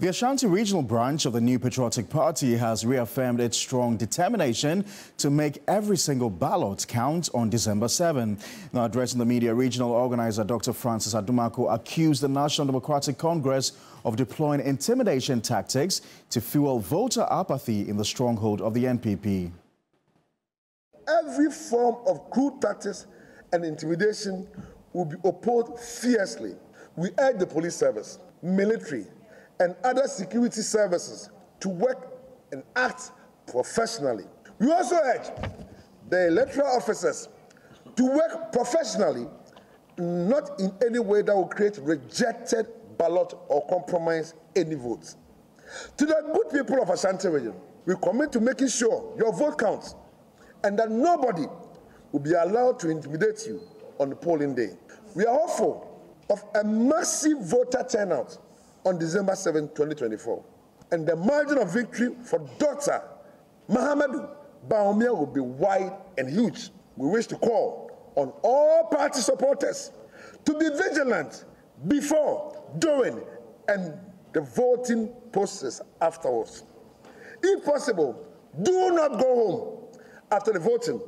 The Ashanti Regional Branch of the New Patriotic Party has reaffirmed its strong determination to make every single ballot count on December 7. Now, addressing the media, regional organizer Dr. Francis Adumako accused the National Democratic Congress of deploying intimidation tactics to fuel voter apathy in the stronghold of the NPP. Every form of crude tactics and intimidation will be opposed fiercely. We urge the police service, military, and other security services to work and act professionally. We also urge the electoral officers to work professionally, not in any way that will create rejected ballot or compromise any votes. To the good people of Ashanti region, we commit to making sure your vote counts and that nobody will be allowed to intimidate you on the polling day. We are hopeful of a massive voter turnout on December 7, 2024. And the margin of victory for Dr. Mahamudu Bawumia will be wide and huge. We wish to call on all party supporters to be vigilant before, during, and the voting process afterwards. If possible, do not go home after the voting.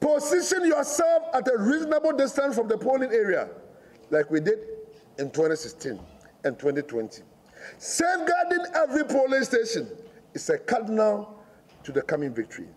Position yourself at a reasonable distance from the polling area, like we did in 2016 and 2020. Safeguarding every polling station is a cardinal to the coming victory.